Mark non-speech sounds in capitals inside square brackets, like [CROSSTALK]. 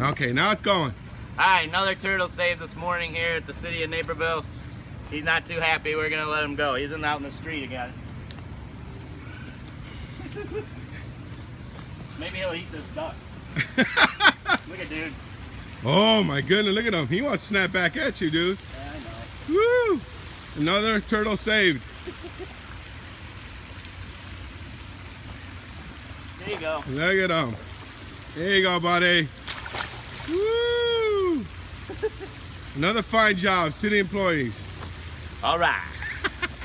Okay, now it's going. All right, another turtle saved this morning here at the city of Naperville. He's not too happy. We're gonna let him go. He's in, out in the street again. [LAUGHS] Maybe he'll eat this duck. [LAUGHS] Look at dude. Oh my goodness, look at him. He wants to snap back at you, dude. Yeah, I know. Woo! Another turtle saved. There you go. Look at him. There you go, buddy. Another fine job, city employees. All right. [LAUGHS]